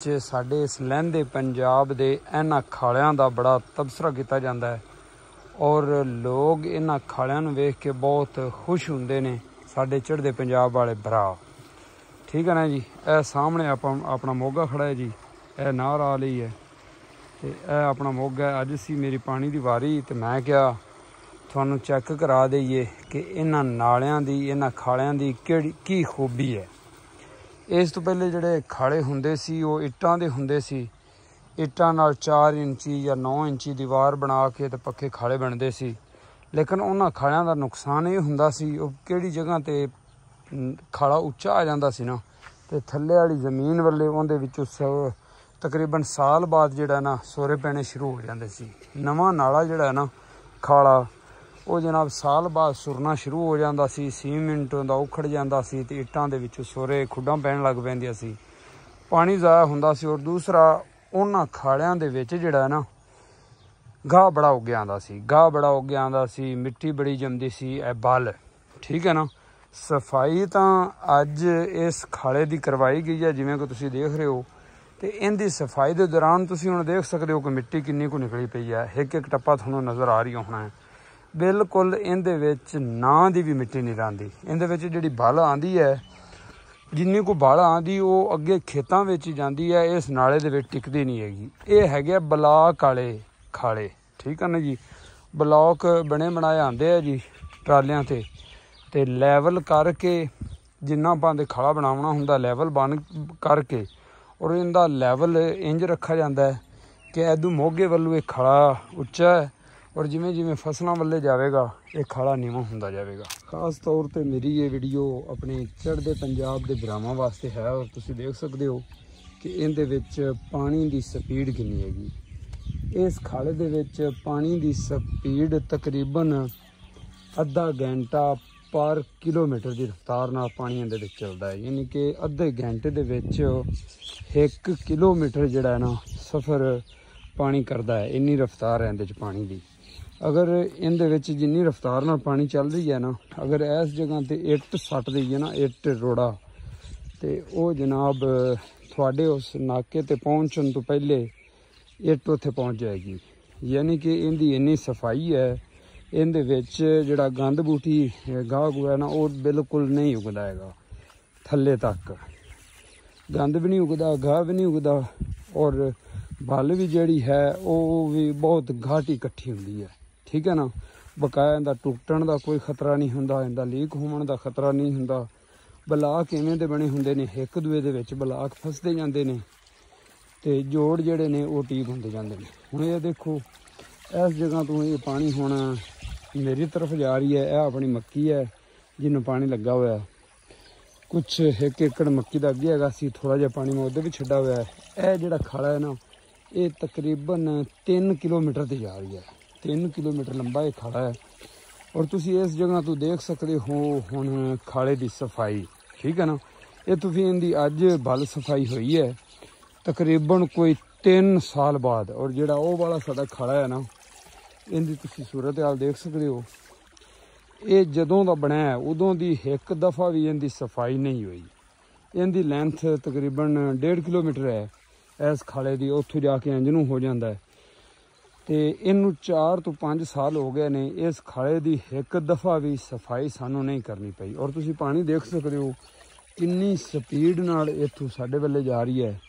ਚ ਸਾਡੇ ਇਸ ਲਹਿੰਦੇ ਪੰਜਾਬ ਦੇ ਇਹਨਾਂ ਖਾਲਿਆਂ ਦਾ ਬੜਾ ਤਬਸਰਾ ਕੀਤਾ ਜਾਂਦਾ ਹੈ। ਔਰ ਲੋਕ ਇਹਨਾਂ ਖਾਲਿਆਂ ਨੂੰ ਵੇਖ ਕੇ ਬਹੁਤ ਖੁਸ਼ ਹੁੰਦੇ ਨੇ, ਸਾਡੇ ਚੜ੍ਹਦੇ ਪੰਜਾਬ ਵਾਲੇ ਭਰਾ। ਠੀਕ ਹੈ ਨਾ ਜੀ? ਇਹ ਸਾਹਮਣੇ ਆਪਾਂ, ਆਪਣਾ ਮੋਗਾ ਖੜਾ ਹੈ ਜੀ। ਇਹ ਨਾਰ ਆ ਲਈ ਹੈ। ਤੇ ਇਹ ਆਪਣਾ ਮੋਗਾ ਅੱਜ ਸੀ ਮੇਰੀ ਪਾਣੀ ਦੀ ਵਾਰੀ ਤੇ ਮੈਂ ਕਿਹਾ, ਤੁਹਾਨੂੰ ਚੈੱਕ ਕਰਾ ਦਈਏ ਕਿ ਇਹਨਾਂ ਨਾਲਿਆਂ ਦੀ, ਇਹਨਾਂ ਖਾਲਿਆਂ ਦੀ ਕਿਹੜੀ, ਕੀ ਖੂਬੀ ਹੈ। ਇਸ ਤੋਂ ਪਹਿਲੇ ਜਿਹੜੇ ਖਾਲੇ ਹੁੰਦੇ ਸੀ, ਉਹ ਇੱਟਾਂ ਦੇ ਹੁੰਦੇ ਸੀ। ਇੱਟਾਂ ਨਾਲ 4 ਇੰਚੀ ਜਾਂ 9 ਇੰਚੀ ਦੀਵਾਰ ਬਣਾ ਕੇ ਤੇ ਪੱਕੇ ਖਾਲੇ ਬਣਦੇ ਸੀ। ਲੇਕਿਨ ਉਹਨਾਂ ਖਾਲਿਆਂ ਦਾ ਨੁਕਸਾਨ ਇਹ ਹੁੰਦਾ ਸੀ, ਉਹ ਕਿਹੜੀ ਜਗ੍ਹਾ ਤੇ ਖਾਲਾ ਉੱਚਾ ਆ ਜਾਂਦਾ ਸੀ ਨਾ, ਤੇ ਥੱਲੇ ਵਾਲੀ ਜ਼ਮੀਨ ਵੱਲੇ ਉਹਦੇ ਵਿੱਚੋਂ ਸ- ਤਕਰੀਬਨ ਸਾਲ ਬਾਅਦ ਜਿਹੜਾ ਨਾ ਸੋਰੇ ਪੈਣੇ ਸ਼ੁਰੂ ਹੋ ਜਾਂਦੇ ਸੀ। ਨਵਾਂ ਨਾਲਾ ਜਿਹੜਾ ਨਾ ਖਾਲਾ ਉਹ ਜਨਾਬ ਸਾਲ ਬਾਅਦ ਸੁਰਨਾ ਸ਼ੁਰੂ ਹੋ ਜਾਂਦਾ ਸੀ, ਸੀਮਿੰਟ ਦਾ ਉਖੜ ਜਾਂਦਾ ਸੀ ਤੇ ਇੱਟਾਂ ਦੇ ਵਿੱਚ ਸੋਰੇ ਖੁੱਡਾਂ ਪੈਣ ਲੱਗ ਪੈਂਦੀਆਂ ਸੀ। ਪਾਣੀ ਜ਼ਾਇਆ ਹੁੰਦਾ ਸੀ ਔਰ ਦੂਸਰਾ ਉਹਨਾਂ ਖਾਲਿਆਂ ਦੇ ਵਿੱਚ ਜਿਹੜਾ ਨਾ ਗਾਹ ਬੜਾ ਉੱਗ ਆਂਦਾ ਸੀ, ਗਾਹ ਬੜਾ ਉੱਗ ਆਂਦਾ ਸੀ, ਮਿੱਟੀ ਬੜੀ ਜੰਮਦੀ ਸੀ, ਇਹ ਬਲ। ਠੀਕ ਹੈ ਨਾ? ਸਫ਼ਾਈ ਤਾਂ ਅੱਜ ਇਸ ਖਾਲੇ ਦੀ ਕਰਵਾਈ ਗਈ ਹੈ, ਜਿਵੇਂ ਕਿ ਤੁਸੀਂ ਦੇਖ ਰਹੇ ਹੋ। ਤੇ ਇਹਦੀ ਸਫ਼ਾਈ ਦੇ ਦੌਰਾਨ ਤੁਸੀਂ ਹੁਣ ਦੇਖ ਸਕਦੇ ਹੋ ਕਿ ਮਿੱਟੀ ਕਿੰਨੀ ਕੁ ਨਿਕਲੀ ਪਈ ਹੈ। ਇੱਕ ਇੱਕ ਟੱਪਾ ਤੁਹਾਨੂੰ ਨਜ਼ਰ ਆ ਰਹੀ ਹੋਣਾ ਹੈ। ਬਿਲਕੁਲ ਇਹਦੇ ਵਿੱਚ ਨਾਂ ਦੀ ਵੀ ਮਿੱਟੀ ਨਹੀਂ ਰਹਿੰਦੀ। ਇਹਦੇ ਵਿੱਚ ਜਿਹੜੀ ਬਲ ਆਂਦੀ ਹੈ, ਜਿੰਨੀ ਕੋ ਬਾਲਾ ਆਂਦੀ ਉਹ ਅੱਗੇ ਖੇਤਾਂ ਵਿੱਚ ਜਾਂਦੀ ਹੈ, ਇਸ ਨਾਲੇ ਦੇ ਵਿੱਚ ਟਿਕਦੀ ਨਹੀਂ ਹੈਗੀ। ਇਹ ਹੈਗੇ ਬਲਾਕ ਵਾਲੇ ਖਾਲੇ, ਠੀਕ ਹੈ ਨਾ ਜੀ? ਬਲਾਕ ਬਣੇ ਬਣਾਏ ਆਂਦੇ ਆ ਜੀ ਟਰਾਲਿਆਂ ਤੇ। ਤੇ ਲੈਵਲ ਕਰਕੇ ਜਿੰਨਾ ਬੰਦ ਖਾਲਾ ਬਣਾਉਣਾ ਹੁੰਦਾ ਲੈਵਲ ਬਣ ਕਰਕੇ, ਔਰ ਇਹਦਾ ਲੈਵਲ ਇੰਜ ਰੱਖਿਆ ਜਾਂਦਾ ਹੈ ਕਿ ਐਦੂ ਮੋਗੇ ਵੱਲੋਂ ਇਹ ਖਾਲਾ ਉੱਚਾ ਹੈ। ਔਰ ਜਿਵੇਂ ਜਿਵੇਂ ਫਸਲਾਂ ਵੱਲੇ ਜਾਵੇਗਾ, ਇਹ ਖਾਲਾ ਨੀਵਾਂ ਹੁੰਦਾ ਜਾਵੇਗਾ। ਖਾਸ ਤੌਰ ਤੇ ਮੇਰੀ ਇਹ ਵੀਡੀਓ ਆਪਣੇ ਚੜ੍ਹਦੇ ਪੰਜਾਬ ਦੇ ਬਰਾਵਾਂ ਵਾਸਤੇ ਹੈ ਔਰ ਤੁਸੀਂ ਦੇਖ ਸਕਦੇ ਹੋ ਕਿ ਇਹਦੇ ਵਿੱਚ ਪਾਣੀ ਦੀ ਸਪੀਡ ਕਿੰਨੀ ਹੈਗੀ। ਇਸ ਖਾਲੇ ਦੇ ਵਿੱਚ ਪਾਣੀ ਦੀ ਸਪੀਡ ਤਕਰੀਬਨ ਅੱਧਾ ਘੰਟਾ ਪਰ ਕਿਲੋਮੀਟਰ ਦੀ ਰਫ਼ਤਾਰ ਨਾਲ ਪਾਣੀ ਇਹਦੇ ਵਿੱਚ ਚੱਲਦਾ ਹੈ। ਯਾਨੀ ਕਿ ਅੱਧੇ ਘੰਟੇ ਦੇ ਵਿੱਚ 1 ਕਿਲੋਮੀਟਰ ਜਿਹੜਾ ਹੈ ਨਾ ਸਫ਼ਰ ਪਾਣੀ ਕਰਦਾ ਹੈ। ਇੰਨੀ ਰਫ਼ਤਾਰ ਹੈ ਇਹਦੇ ਵਿੱਚ ਪਾਣੀ ਦੀ। ਅਗਰ ਇਹਦੇ ਵਿੱਚ ਜਿੰਨੀ ਰਫ਼ਤਾਰ ਨਾਲ ਪਾਣੀ ਚੱਲ ਰਹੀ ਹੈ ਨਾ, ਅਗਰ ਇਸ ਜਗ੍ਹਾ ਤੇ ਇੱਟ ਸੱਟ ਹੈ ਨਾ, ਇੱਟ ਰੋੜਾ, ਤੇ ਉਹ ਜਨਾਬ ਤੁਹਾਡੇ ਉਸ ਨਾਕੇ ਤੇ ਪਹੁੰਚਣ ਤੋਂ ਪਹਿਲੇ ਇੱਟ ਉੱਥੇ ਪਹੁੰਚ ਜਾਏਗੀ। ਯਾਨੀ ਕਿ ਇਹਦੀ ਇੰਨੀ ਸਫ਼ਾਈ ਹੈ, ਇਹਦੇ ਵਿੱਚ ਜਿਹੜਾ ਗੰਦ ਬੂਟੀ ਗਾਹ ਗੁਆ ਨਾ, ਉਹ ਬਿਲਕੁਲ ਨਹੀਂ ਉਗਦਾ ਹੈਗਾ, ਥੱਲੇ ਤੱਕ। ਗੰਦ ਵੀ ਨਹੀਂ ਉਗਦਾ, ਗਾਹ ਵੀ ਨਹੀਂ ਉਗਦਾ, ਔਰ ਬਲ ਵੀ ਜਿਹੜੀ ਹੈ, ਉਹ ਵੀ ਬਹੁਤ ਘਾਟੀ ਇਕੱਠੀ ਹੁੰਦੀ ਹੈ। ਠੀਕ ਹੈ ਨਾ? ਬਕਾਇਆ ਇਹਦਾ ਟੁੱਟਣ ਦਾ ਕੋਈ ਖਤਰਾ ਨਹੀਂ ਹੁੰਦਾ, ਇਹਦਾ ਲੀਕ ਹੋਣ ਦਾ ਖਤਰਾ ਨਹੀਂ ਹੁੰਦਾ। ਬਲਾਕ ਇਵੇਂ ਦੇ ਬਣੇ ਹੁੰਦੇ ਨੇ, ਇੱਕ ਦੂਏ ਦੇ ਵਿੱਚ ਬਲਾਕ ਫਸਦੇ ਜਾਂਦੇ ਨੇ ਤੇ ਜੋੜ ਜਿਹੜੇ ਨੇ ਉਹ ਟੀਕ ਹੁੰਦੇ ਜਾਂਦੇ ਨੇ। ਹੁਣ ਇਹ ਦੇਖੋ, ਇਸ ਜਗ੍ਹਾ ਤੋਂ ਇਹ ਪਾਣੀ ਹੁਣ ਮੇਰੀ ਤਰਫ ਜਾ ਰਹੀ ਹੈ, ਇਹ ਆਪਣੀ ਮੱਕੀ ਹੈ, ਜਿਹਨੂੰ ਪਾਣੀ ਲੱਗਾ ਹੋਇਆ। ਹੈ ਕੁਛ ਇੱਕ ਏਕੜ ਮੱਕੀ ਦਾ ਅੱਗੇ ਹੈਗਾ ਸੀ ਥੋੜਾ ਜਿਹਾ ਪਾਣੀ ਮੈਂ ਉਹਦੇ ਵੀ ਛੱਡਾ ਹੋਇਆ। ਇਹ ਜਿਹੜਾ ਖਾਲਾ ਹੈ ਨਾ, ਇਹ ਤਕਰੀਬਨ 3 ਕਿਲੋਮੀਟਰ ਤੇ ਜਾ ਰਹੀ ਹੈ। 3 ਕਿਲੋਮੀਟਰ ਲੰਬਾ ਇਹ ਖਾਲਾ ਹੈ। ਔਰ ਤੁਸੀਂ ਇਸ ਜਗ੍ਹਾ ਤੋਂ ਦੇਖ ਸਕਦੇ ਹੋ ਹੁਣ ਖਾਲੇ ਦੀ ਸਫ਼ਾਈ, ਠੀਕ ਹੈ ਨਾ? ਇਹ ਤੁਸੀਂ ਇਹਦੀ ਅੱਜ ਬਲ ਸਫ਼ਾਈ ਹੋਈ ਹੈ। ਤਕਰੀਬਨ ਕੋਈ 3 ਸਾਲ ਬਾਅਦ, ਔਰ ਜਿਹੜਾ ਉਹ ਵਾਲਾ ਸਾਡਾ ਖਾਲਾ ਹੈ ਨਾ, ਇਹਦੀ ਤੁਸੀਂ ਸੂਰਤ ਹਾਲ ਦੇਖ ਸਕਦੇ ਹੋ। ਇਹ ਜਦੋਂ ਦਾ ਬਣਿਆ ਉਦੋਂ ਦੀ ਇੱਕ ਦਫਾ ਵੀ ਇਹਦੀ ਸਫ਼ਾਈ ਨਹੀਂ ਹੋਈ। ਇਹਦੀ ਲੈਂਥ ਤਕਰੀਬਨ 1.5 ਕਿਲੋਮੀਟਰ ਹੈ। ਇਸ ਖਾਲੇ ਦੀ ਉੱਥੋਂ ਜਾ ਕੇ ਇੰਜ ਨੂੰ ਹੋ ਜਾਂਦਾ ਹੈ। ਤੇ ਇਹਨੂੰ 4 ਤੋਂ 5 ਸਾਲ ਹੋ ਗਏ ਨੇ, ਇਸ ਖਾਲੇ ਦੀ ਇੱਕ ਦਫਾ ਵੀ ਸਫ਼ਾਈ ਸਾਨੂੰ ਨਹੀਂ ਕਰਨੀ ਪਈ। ਔਰ ਤੁਸੀਂ ਪਾਣੀ ਦੇਖ ਸਕਦੇ ਹੋ, ਕਿੰਨੀ ਸਪੀਡ ਨਾਲ ਇੱਥੋਂ ਸਾਡੇ ਵੱਲੇ ਜਾ ਰਹੀ ਹੈ।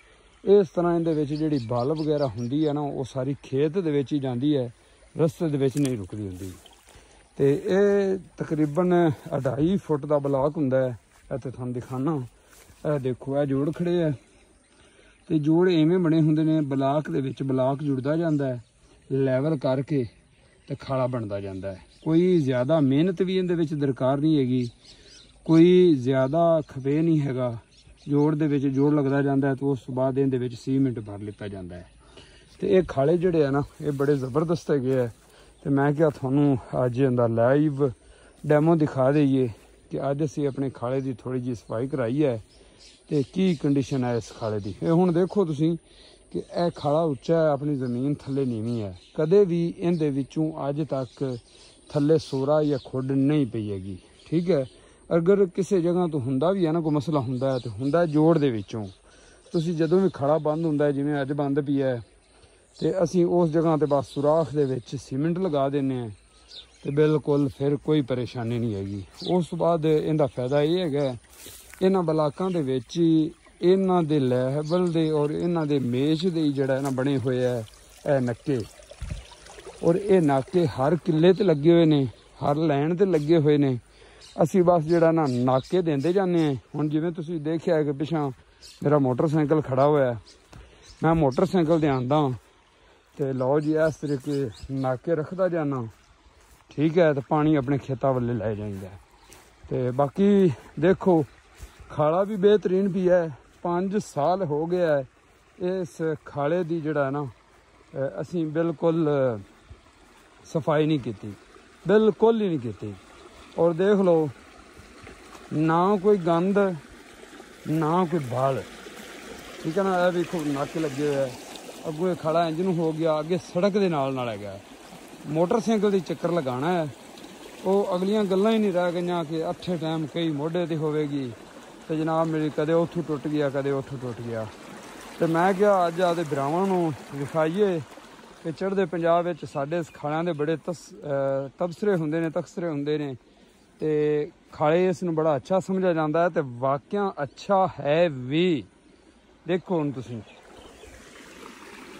ਇਸ ਤਰ੍ਹਾਂ ਇਹਦੇ ਵਿੱਚ ਜਿਹੜੀ ਬਲ ਵਗੈਰਾ ਹੁੰਦੀ ਹੈ ਨਾ, ਉਹ ਸਾਰੀ ਖੇਤ ਦੇ ਵਿੱਚ ਹੀ ਜਾਂਦੀ ਹੈ, ਰਸਤੇ ਦੇ ਵਿੱਚ ਨਹੀਂ ਰੁਕਦੀ ਹੁੰਦੀ। ਤੇ ਇਹ ਤਕਰੀਬਨ 2.5 ਫੁੱਟ ਦਾ ਬਲਾਕ ਹੁੰਦਾ ਹੈ, ਇਹ ਤੇ ਤੁਹਾਨੂੰ ਦਿਖਾਣਾ ਇਹ ਦੇਖੋ, ਇਹ ਜੋੜ ਖੜੇ ਆ ਤੇ ਜੋੜ ਐਵੇਂ ਬਣੇ ਹੁੰਦੇ ਨੇ, ਬਲਾਕ ਦੇ ਵਿੱਚ ਬਲਾਕ ਜੁੜਦਾ ਜਾਂਦਾ ਹੈ। ਲੈਵਲ ਕਰਕੇ ਤੇ ਖਾਲਾ ਬਣਦਾ ਜਾਂਦਾ ਹੈ। ਕੋਈ ਜ਼ਿਆਦਾ ਮਿਹਨਤ ਵੀ ਇਹਦੇ ਵਿੱਚ ਦਰਕਾਰ ਨਹੀਂ ਹੈਗੀ। ਕੋਈ ਜ਼ਿਆਦਾ ਖਪੇ ਨਹੀਂ ਹੈਗਾ। ਜੋੜ ਦੇ ਵਿੱਚ ਜੋੜ ਲੱਗਦਾ ਜਾਂਦਾ ਹੈ ਤੇ ਉਸ ਤੋਂ ਬਾਅਦ ਇਹਦੇ ਵਿੱਚ ਸੀਮੈਂਟ ਭਰ ਲਿੱਤਾ ਜਾਂਦਾ ਹੈ। ਤੇ ਇਹ ਖਾਲੇ ਜਿਹੜੇ ਆ ਨਾ, ਇਹ ਬੜੇ ਜ਼ਬਰਦਸਤ ਹੈਗੇ ਆ। ਤੇ ਮੈਂ ਕਿਹਾ ਤੁਹਾਨੂੰ ਅੱਜ ਇਹਦਾ ਲਾਈਵ ਡੈਮੋ ਦਿਖਾ ਦਈਏ ਕਿ ਅੱਜ ਅਸੀਂ ਆਪਣੇ ਖਾਲੇ ਦੀ ਥੋੜੀ ਜਿਹੀ ਸਫ਼ਾਈ ਕਰਾਈ ਹੈ ਤੇ ਕੀ ਕੰਡੀਸ਼ਨ ਹੈ ਇਸ ਖਾਲੇ ਦੀ। ਇਹ ਹੁਣ ਦੇਖੋ ਤੁਸੀਂ ਕਿ ਇਹ ਖਾਲਾ ਉੱਚਾ ਹੈ ਆਪਣੀ ਜ਼ਮੀਨ ਥੱਲੇ ਨੀਵੀਂ ਹੈ। ਕਦੇ ਵੀ ਇਹਦੇ ਵਿੱਚੋਂ ਅੱਜ ਤੱਕ ਥੱਲੇ ਸੋਰਾ ਜਾਂ ਖੁੱਡ ਨਹੀਂ ਪਈ ਹੈਗੀ। ਠੀਕ ਹੈ? ਅਗਰ ਕਿਸੇ ਜਗ੍ਹਾ ਤੋਂ ਹੁੰਦਾ ਵੀ ਹੈ ਨਾ ਕੋਈ ਮਸਲਾ ਹੁੰਦਾ ਹੈ ਤੇ ਹੁੰਦਾ ਜੋੜ ਦੇ ਵਿੱਚੋਂ। ਤੁਸੀਂ ਜਦੋਂ ਵੀ ਖੜਾ ਬੰਦ ਹੁੰਦਾ ਜਿਵੇਂ ਅੱਜ ਬੰਦ ਪਿਆ ਹੈ, ਤੇ ਅਸੀਂ ਉਸ ਜਗ੍ਹਾ ਤੇ ਬਸ ਸੁਰਾਖ ਦੇ ਵਿੱਚ ਸੀਮੈਂਟ ਲਗਾ ਦਿੰਨੇ ਆ ਤੇ ਬਿਲਕੁਲ ਫਿਰ ਕੋਈ ਪਰੇਸ਼ਾਨੀ ਨਹੀਂ ਹੈਗੀ। ਉਸ ਤੋਂ ਬਾਅਦ ਇਹਦਾ ਫਾਇਦਾ ਇਹ ਹੈਗਾ ਇਹਨਾਂ ਬਲਾਕਾਂ ਦੇ ਵਿੱਚ ਹੀ ਇਹਨਾਂ ਦੇ ਲੈਵਲ ਦੇ ਔਰ ਇਹਨਾਂ ਦੇ ਮੇਸ਼ ਦੇ ਜਿਹੜਾ ਨਾ ਬਣੇ ਹੋਏ ਆ ਇਹ ਨੱਕੇ। ਔਰ ਇਹ ਨਾਕੇ ਹਰ ਕਿੱਲੇ ਤੇ ਲੱਗੇ ਹੋਏ ਨੇ, ਹਰ ਲੈਣ ਤੇ ਲੱਗੇ ਹੋਏ ਨੇ। ਅਸੀਂ ਬਸ ਜਿਹੜਾ ਨਾ ਨਾਕੇ ਦਿੰਦੇ ਜਾਂਦੇ ਆ। ਹੁਣ ਜਿਵੇਂ ਤੁਸੀਂ ਦੇਖਿਆ ਕਿ ਪਿਛਾਂ ਮੇਰਾ ਮੋਟਰਸਾਈਕਲ ਖੜਾ ਹੋਇਆ ਮੈਂ ਮੋਟਰਸਾਈਕਲ ਤੇ ਆਂਦਾ ਤੇ ਲਓ ਜੀ, ਇਸ ਤਰੀਕੇ ਨਾਕੇ ਰੱਖਦਾ ਜਾਣਾ ਠੀਕ ਹੈ ਤੇ ਪਾਣੀ ਆਪਣੇ ਖੇਤਾਂ ਵੱਲੇ ਲੈ ਜਾਂਦਾ। ਹੈ। ਤੇ ਬਾਕੀ ਦੇਖੋ, ਖਾਲਾ ਵੀ ਬਿਹਤਰੀਨ ਵੀ ਹੈ 5 ਸਾਲ ਹੋ ਗਿਆ ਹੈ, ਇਸ ਖਾਲੇ ਦੀ ਜਿਹੜਾ ਨਾ ਅਸੀਂ ਬਿਲਕੁਲ ਸਫ਼ਾਈ ਨਹੀਂ ਕੀਤੀ, ਬਿਲਕੁਲ ਹੀ ਨਹੀਂ ਕੀਤੀ। ਔਰ ਦੇਖ ਲਓ, ਨਾ ਕੋਈ ਗੰਦ, ਨਾ ਕੋਈ ਬਾਲ। ਠੀਕ ਹੈ ਨਾ, ਇਹ ਵੇਖੋ, ਨੱਕ ਲੱਗੇ ਹੋਇਆ ਅੱਗੋਂ ਇਹ ਖੜਾ ਇੰਜਨ ਹੋ ਗਿਆ, ਅੱਗੇ ਸੜਕ ਦੇ ਨਾਲ ਨਾਲ ਹੈਗਾ। ਮੋਟਰਸਾਈਕਲ ਦੀ ਚੱਕਰ ਲਗਾਣਾ ਹੈ। ਉਹ ਅਗਲੀਆਂ ਗੱਲਾਂ ਹੀ ਨਹੀਂ ਰਹਿ ਗਈਆਂ ਕਿ ਅੱਠੇ ਟਾਈਮ ਕਈ ਮੋਢੇ ਤੇ ਹੋਵੇਗੀ। ਤੇ ਜਨਾਬ ਮੇਰੀ ਕਦੇ ਉੱਥੋਂ ਟੁੱਟ ਗਿਆ, ਕਦੇ ਉੱਥੋਂ ਟੁੱਟ ਗਿਆ। ਤੇ ਮੈਂ ਕਿਹਾ, ਅੱਜ ਆਦੇ ਭਰਾਵਾਂ ਨੂੰ ਵਿਖਾਈਏ ਕਿ ਚੜ੍ਹਦੇ ਪੰਜਾਬ ਵਿੱਚ ਸਾਡੇ ਖਾਲਿਆਂ ਦੇ ਬੜੇ ਤਸ ਤਬਸਰੇ ਹੁੰਦੇ ਨੇ, ਤਖਸਰੇ ਹੁੰਦੇ ਨੇ। ਤੇ ਖਾਲੇ ਇਸ ਨੂੰ ਬੜਾ ਅੱਛਾ ਸਮਝਿਆ ਜਾਂਦਾ ਹੈ ਤੇ ਵਾਕਿਆ ਅੱਛਾ ਹੈ ਵੀ। ਦੇਖੋ ਹੁਣ ਤੁਸੀਂ।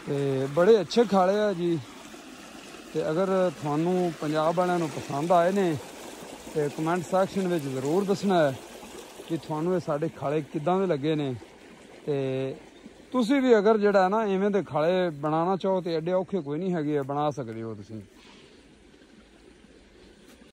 ਤੇ ਬੜੇ ਅੱਛੇ ਖਾਲੇ ਆ ਜੀ। ਤੇ ਅਗਰ ਤੁਹਾਨੂੰ ਪੰਜਾਬ ਵਾਲਿਆਂ ਨੂੰ ਪਸੰਦ ਆਏ ਨੇ, ਤੇ ਕਮੈਂਟ ਸੈਕਸ਼ਨ ਵਿੱਚ ਜ਼ਰੂਰ ਦੱਸਣਾ ਹੈ। ਕਿ ਤੁਹਾਨੂੰ ਇਹ ਸਾਡੇ ਖਾਲੇ ਕਿੱਦਾਂ ਦੇ ਲੱਗੇ ਨੇ? ਤੇ ਤੁਸੀਂ ਵੀ ਅਗਰ ਜਿਹੜਾ ਹੈ ਨਾ ਐਵੇਂ ਦੇ ਖਾਲੇ ਬਣਾਉਣਾ ਚਾਹੋ ਤੇ ਐਡੇ ਔਖੇ ਕੋਈ ਨਹੀਂ ਹੈਗੇ ਆ, ਬਣਾ ਸਕਦੇ ਹੋ ਤੁਸੀਂ।